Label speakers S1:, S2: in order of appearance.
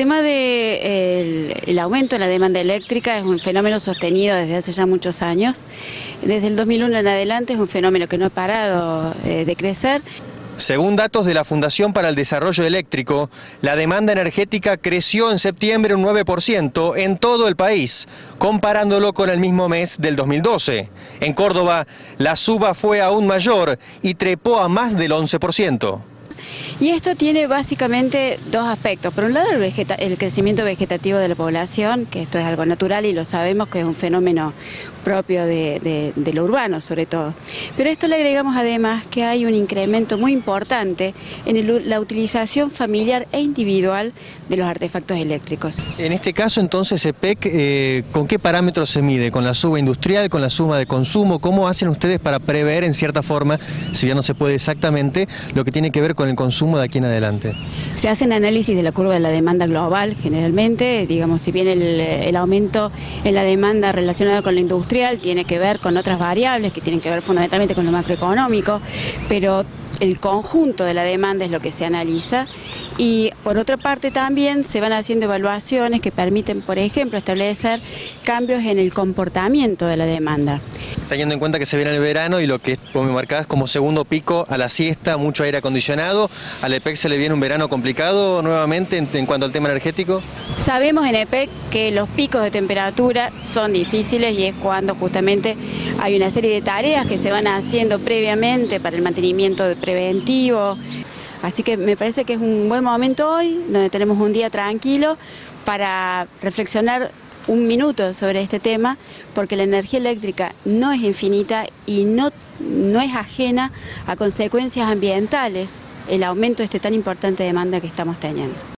S1: tema del el aumento en la demanda eléctrica es un fenómeno sostenido desde hace ya muchos años. Desde el 2001 en adelante es un fenómeno que no ha parado eh, de crecer.
S2: Según datos de la Fundación para el Desarrollo Eléctrico, la demanda energética creció en septiembre un 9% en todo el país, comparándolo con el mismo mes del 2012. En Córdoba, la suba fue aún mayor y trepó a más del 11%.
S1: Y esto tiene básicamente dos aspectos. Por un lado, el, crecimiento vegetativo de la población, que esto es algo natural y lo sabemos que es un fenómeno propio de, lo urbano sobre todo. Pero esto le agregamos además que hay un incremento muy importante en la utilización familiar e individual de los artefactos eléctricos.
S2: En este caso entonces EPEC, eh, ¿con qué parámetros se mide? ¿Con la suba industrial, con la suma de consumo? ¿Cómo hacen ustedes para prever en cierta forma, si ya no se puede exactamente, lo que tiene que ver con el consumo de aquí en adelante?
S1: Se hacen análisis de la curva de la demanda global generalmente, digamos, si bien el, aumento en la demanda relacionada con la industria tiene que ver con otras variables que tienen que ver fundamentalmente con lo macroeconómico, pero el conjunto de la demanda es lo que se analiza y por otra parte también se van haciendo evaluaciones que permiten, por ejemplo, establecer cambios en el comportamiento de la demanda.
S2: Teniendo en cuenta que se viene el verano y lo que vos me marcás como segundo pico a la siesta, mucho aire acondicionado, ¿al EPEC se le viene un verano complicado nuevamente en, cuanto al tema energético?
S1: Sabemos en EPEC que los picos de temperatura son difíciles y es cuando justamente hay una serie de tareas que se van haciendo previamente para el mantenimiento preventivo. Así que me parece que es un buen momento hoy, donde tenemos un día tranquilo para reflexionar un minuto sobre este tema, porque la energía eléctrica no es infinita y no, no es ajena a consecuencias ambientales el aumento de este tan importante demanda que estamos teniendo.